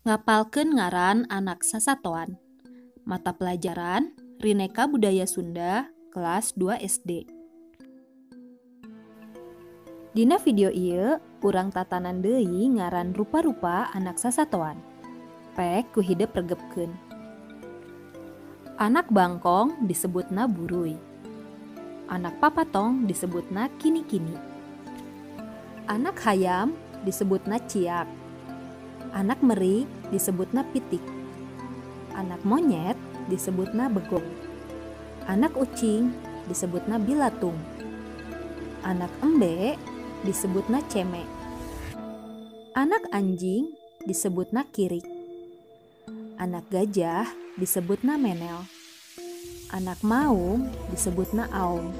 Ngapalkeun ngaran anak sasatoan. Mata pelajaran Rineka Budaya Sunda kelas 2 SD. Dina video ieu urang tatanan deui ngaran rupa-rupa anak sasatoan. Pek ku hidup regepkeun. Anak bangkong disebutna buruy. Anak papatong disebutna kini-kini. Anak hayam disebutna ciak. Anak meri disebutna pitik. Anak monyet disebutna begong. Anak ucing disebutna bilatung. Anak embe disebutna ceme. Anak anjing disebutna kirik. Anak gajah disebutna menel. Anak maung disebutna aum.